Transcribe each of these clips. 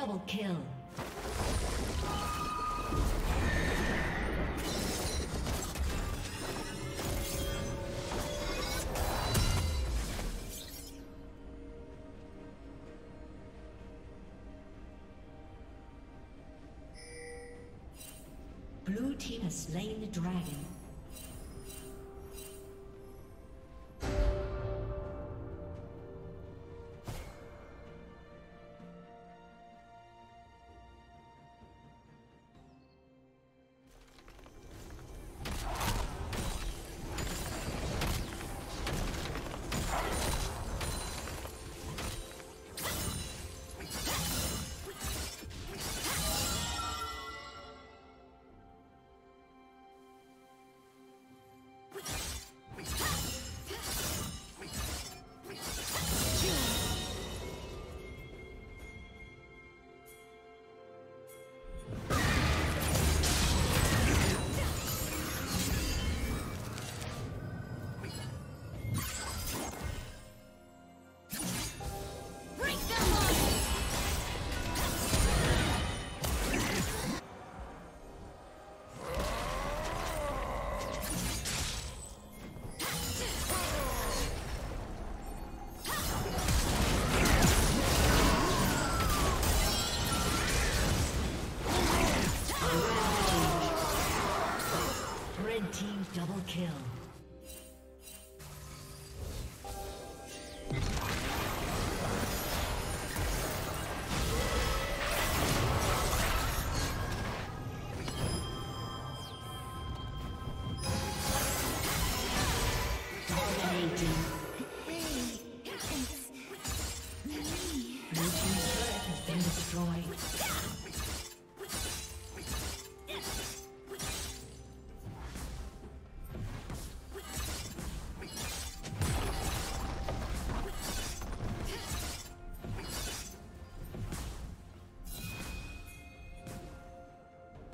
Double kill.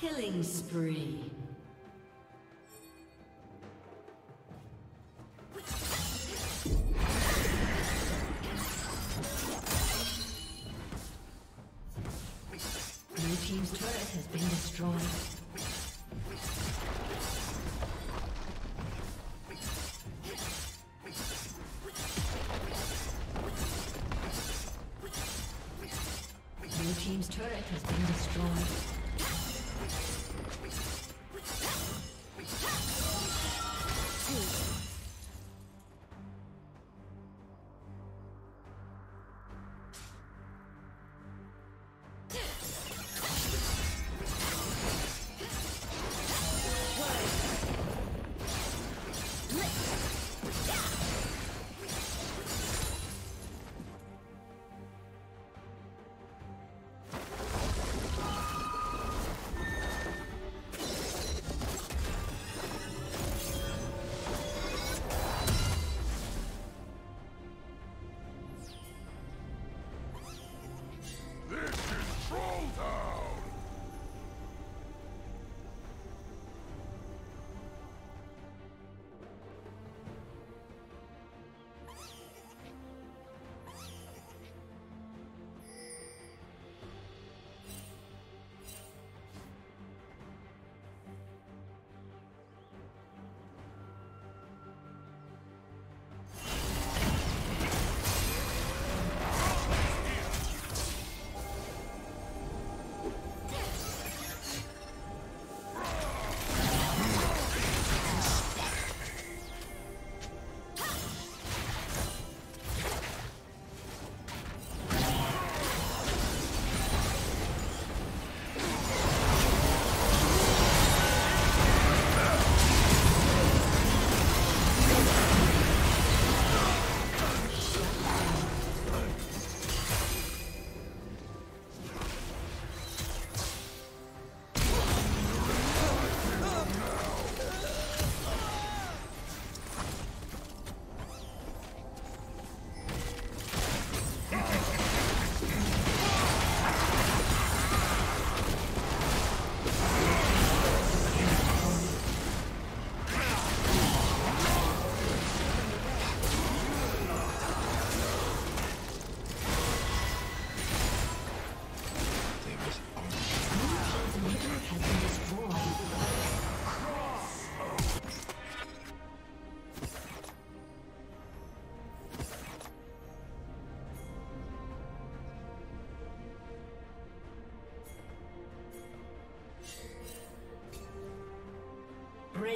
Killing spree.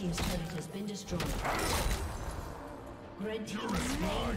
Team's turret has been destroyed. Red Team is slain